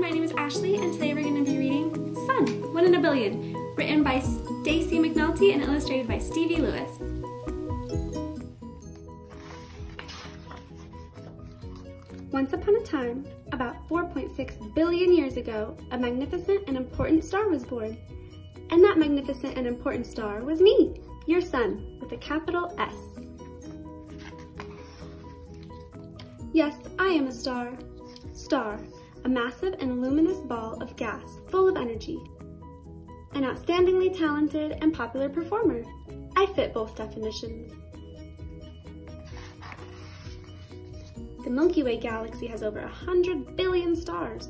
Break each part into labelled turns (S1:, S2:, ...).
S1: my name is Ashley and today we're going to be reading Sun, One in a Billion, written by Stacy McAnulty and illustrated by Stevie Lewis. Once upon a time, about 4.6 billion years ago, a magnificent and important star was born. And that magnificent and important star was me, your sun, with a capital S. Yes, I am a star. Star, a massive and luminous ball of gas full of energy. An outstandingly talented and popular performer. I fit both definitions. The Milky Way galaxy has over 100 billion stars.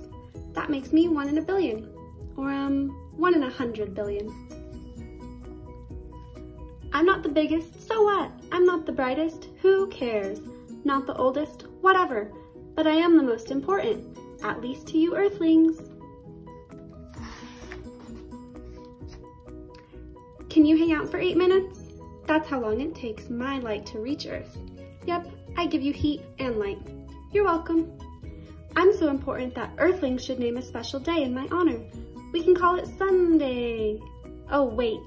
S1: That makes me one in a billion, or um, one in a hundred billion. I'm not the biggest, so what? I'm not the brightest, who cares? Not the oldest, whatever. But I am the most important, at least to you earthlings. Can you hang out for eight minutes? That's how long it takes my light to reach Earth. Yep, I give you heat and light. You're welcome. I'm so important that Earthlings should name a special day in my honor. We can call it Sunday. Oh, wait.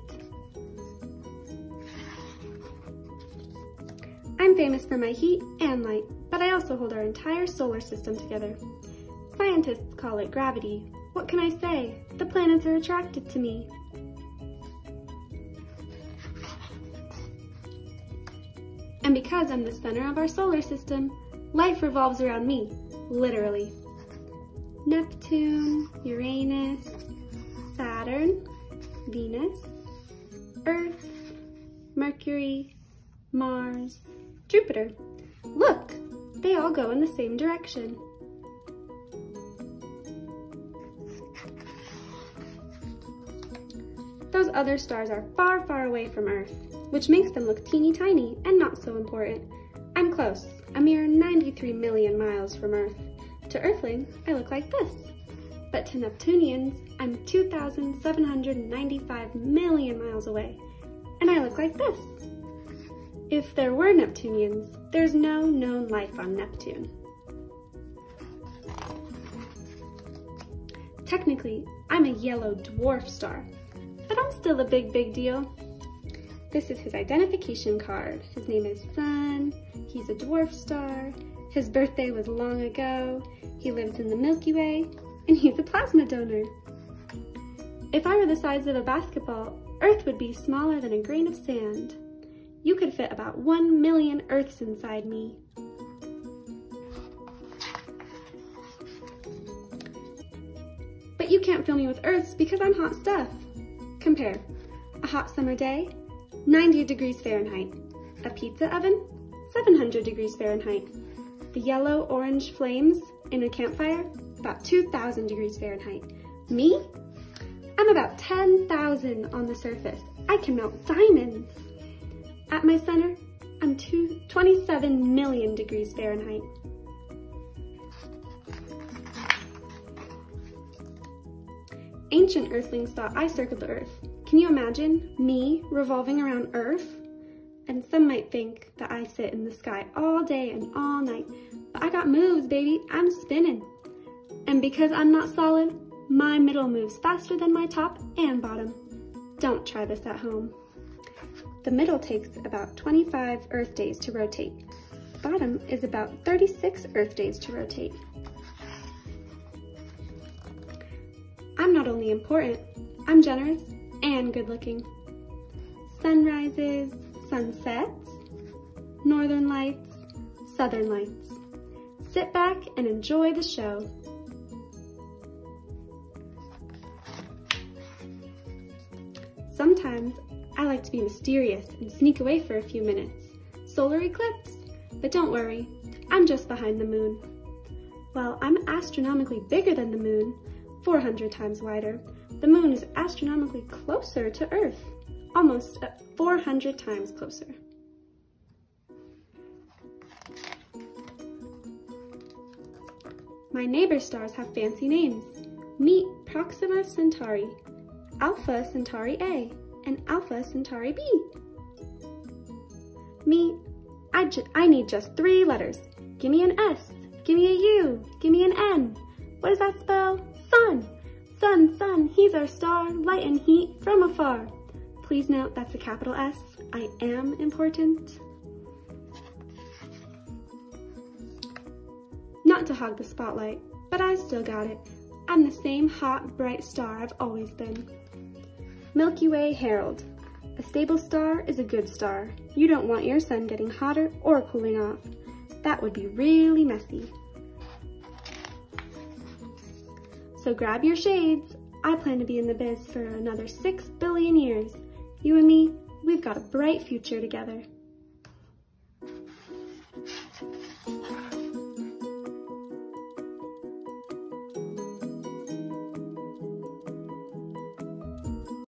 S1: I'm famous for my heat and light, but I also hold our entire solar system together. Scientists call it gravity. What can I say? The planets are attracted to me. And because I'm the center of our solar system, life revolves around me, literally. Neptune, Uranus, Saturn, Venus, Earth, Mercury, Mars, Jupiter. Look, they all go in the same direction. Those other stars are far, far away from Earth, which makes them look teeny tiny and not so important. I'm close, a mere 93 million miles from Earth. To Earthlings, I look like this. But to Neptunians, I'm 2,795 million miles away, and I look like this. If there were Neptunians, there's no known life on Neptune. Technically, I'm a yellow dwarf star, I'm still a big, big deal. This is his identification card. His name is Sun, he's a dwarf star, his birthday was long ago, he lives in the Milky Way, and he's a plasma donor. If I were the size of a basketball, Earth would be smaller than a grain of sand. You could fit about one million Earths inside me. But you can't fill me with Earths because I'm hot stuff. Compare. A hot summer day, 90 degrees Fahrenheit. A pizza oven, 700 degrees Fahrenheit. The yellow-orange flames in a campfire, about 2,000 degrees Fahrenheit. Me? I'm about 10,000 on the surface. I can melt diamonds. At my center, I'm two, 27 million degrees Fahrenheit. Ancient Earthlings thought I circled the Earth. Can you imagine me revolving around Earth? And some might think that I sit in the sky all day and all night, but I got moves, baby. I'm spinning. And because I'm not solid, my middle moves faster than my top and bottom. Don't try this at home. The middle takes about 25 Earth days to rotate. Bottom is about 36 Earth days to rotate. I'm not only important, I'm generous and good looking. Sunrises, sunsets, northern lights, southern lights. Sit back and enjoy the show. Sometimes I like to be mysterious and sneak away for a few minutes. Solar eclipse. But don't worry, I'm just behind the moon. Well, I'm astronomically bigger than the moon, 400 times wider. The moon is astronomically closer to Earth, almost 400 times closer. My neighbor stars have fancy names. Meet Proxima Centauri, Alpha Centauri A, and Alpha Centauri B. Me, I, I need just three letters. Give me an S, give me a U, give me an N. What does that spell? Sun! Sun, sun, he's our star, light and heat from afar. Please note that's a capital S. I am important. Not to hog the spotlight, but I still got it. I'm the same hot, bright star I've always been. Milky Way Herald. A stable star is a good star. You don't want your sun getting hotter or cooling off. That would be really messy. So grab your shades. I plan to be in the biz for another six billion years. You and me, we've got a bright future together.